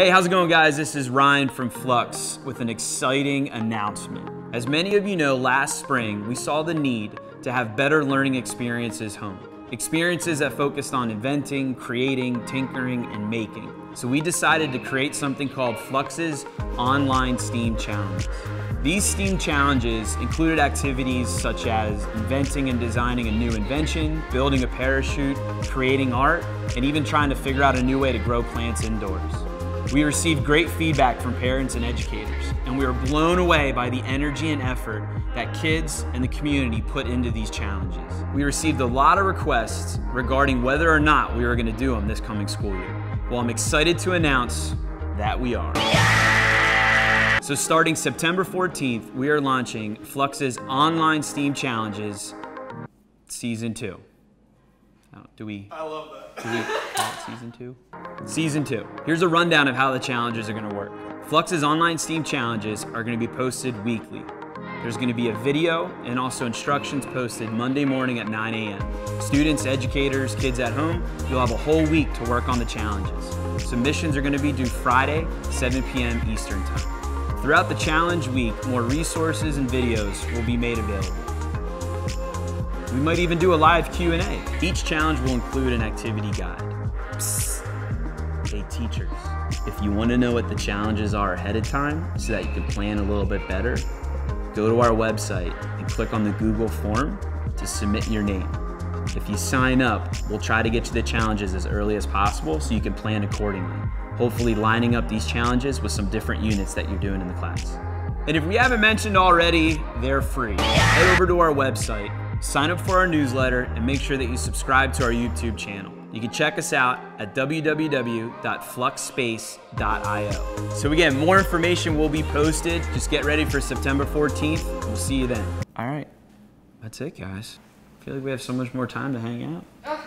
Hey, how's it going, guys? This is Ryan from Flux with an exciting announcement. As many of you know, last spring we saw the need to have better learning experiences home. Experiences that focused on inventing, creating, tinkering, and making. So we decided to create something called Flux's Online STEAM Challenges. These STEAM challenges included activities such as inventing and designing a new invention, building a parachute, creating art, and even trying to figure out a new way to grow plants indoors. We received great feedback from parents and educators, and we were blown away by the energy and effort that kids and the community put into these challenges. We received a lot of requests regarding whether or not we were going to do them this coming school year. Well, I'm excited to announce that we are. So starting September 14th, we are launching Flux's online STEAM Challenges Season 2. Do we? I love that. Do we call it season two? Season two. Here's a rundown of how the challenges are gonna work. Flux's online STEAM challenges are gonna be posted weekly. There's gonna be a video and also instructions posted Monday morning at 9 a.m. Students, educators, kids at home, you'll have a whole week to work on the challenges. Submissions are gonna be due Friday, 7 p.m. Eastern Time. Throughout the challenge week, more resources and videos will be made available. We might even do a live Q&A. Each challenge will include an activity guide. Psst. Hey teachers, if you want to know what the challenges are ahead of time so that you can plan a little bit better, go to our website and click on the Google form to submit your name. If you sign up, we'll try to get you the challenges as early as possible so you can plan accordingly. Hopefully lining up these challenges with some different units that you're doing in the class. And if we haven't mentioned already, they're free. Head over to our website, sign up for our newsletter, and make sure that you subscribe to our YouTube channel. You can check us out at www.fluxspace.io. So again, more information will be posted. Just get ready for September 14th. We'll see you then. All right, that's it, guys. I feel like we have so much more time to hang out. Oh,